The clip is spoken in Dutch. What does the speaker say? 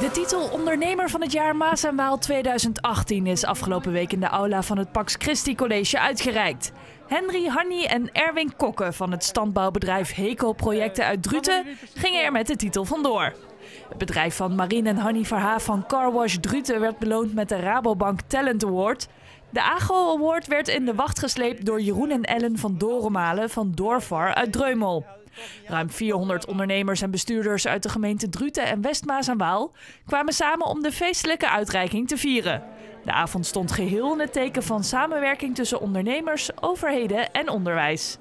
titel Ondernemer van het jaar Maas en Waal 2018 is afgelopen week in de aula van het Pax Christi College uitgereikt. Henry, Hanny en Erwin Kokke van het standbouwbedrijf Heco Projecten uit Druten gingen er met de titel vandoor. Het bedrijf van Marien en Hanny Verhaaf van Carwash Druten werd beloond met de Rabobank Talent Award. De AGO Award werd in de wacht gesleept door Jeroen en Ellen van Dorenmalen van Doorvar uit Dreumel. Ruim 400 ondernemers en bestuurders uit de gemeente Druten en Westmaas en Waal kwamen samen om de feestelijke uitreiking te vieren. De avond stond geheel in het teken van samenwerking tussen ondernemers, overheden en onderwijs.